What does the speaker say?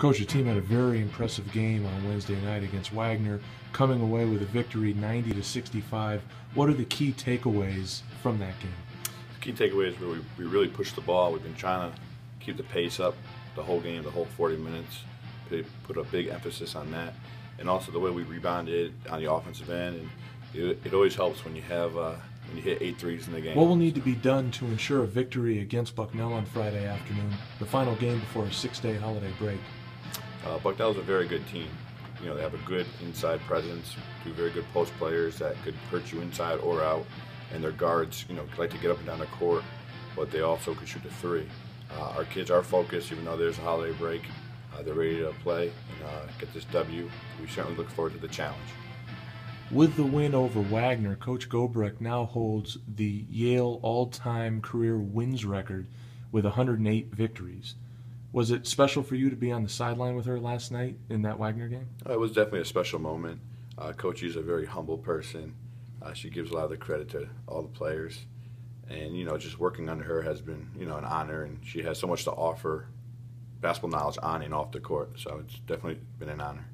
Coach, the team had a very impressive game on Wednesday night against Wagner, coming away with a victory 90 to 65. What are the key takeaways from that game? The key takeaways were we, we really pushed the ball. We've been trying to keep the pace up the whole game, the whole 40 minutes. Put a big emphasis on that, and also the way we rebounded on the offensive end. And it, it always helps when you have uh, when you hit eight threes in the game. What will need to be done to ensure a victory against Bucknell on Friday afternoon, the final game before a six-day holiday break? Uh, Bucknell's a very good team. You know, they have a good inside presence, two very good post players that could hurt you inside or out, and their guards, you know, like to get up and down the court, but they also can shoot the three. Uh, our kids are focused, even though there's a holiday break. Uh, they're ready to play and uh, get this W. We certainly look forward to the challenge. With the win over Wagner, Coach Gobrecht now holds the Yale all-time career wins record with 108 victories. Was it special for you to be on the sideline with her last night in that Wagner game? Uh, it was definitely a special moment. Uh, Coach is a very humble person. Uh, she gives a lot of the credit to all the players, and you know, just working under her has been you know an honor, and she has so much to offer, basketball knowledge on and off the court. So it's definitely been an honor.